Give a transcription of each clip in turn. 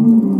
Mm-hmm.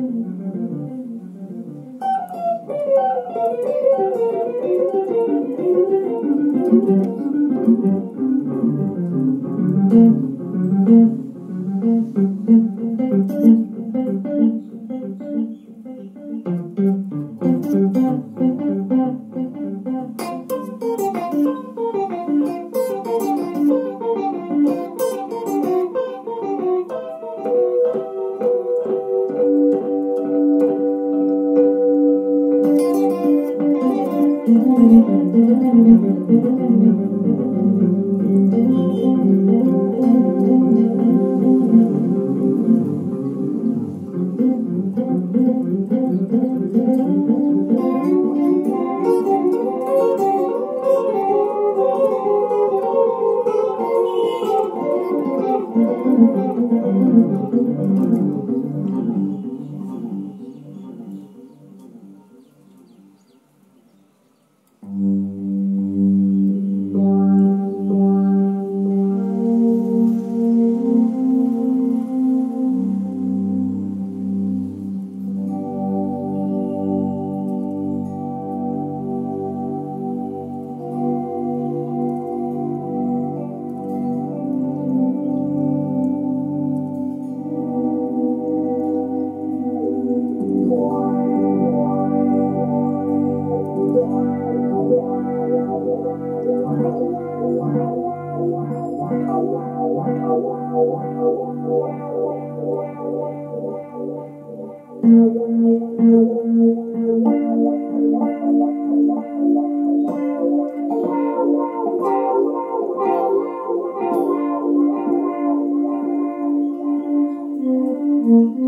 Mm-hmm.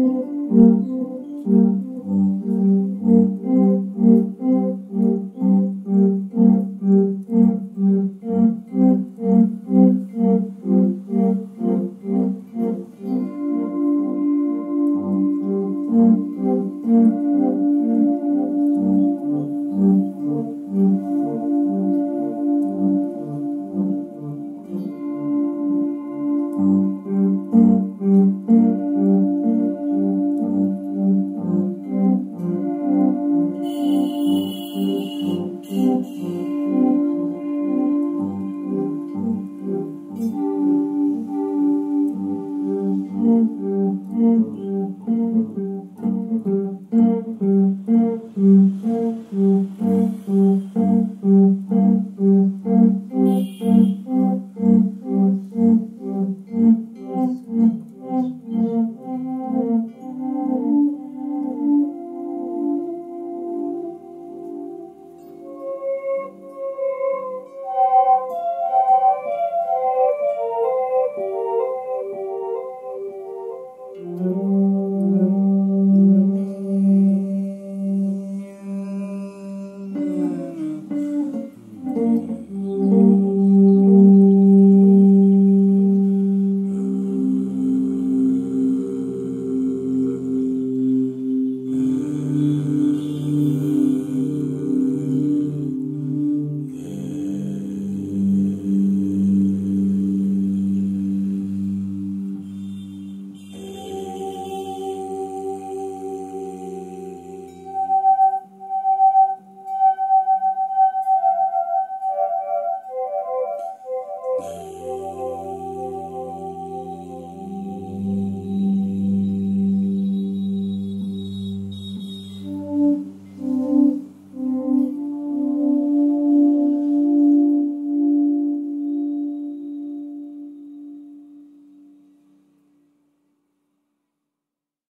Hum.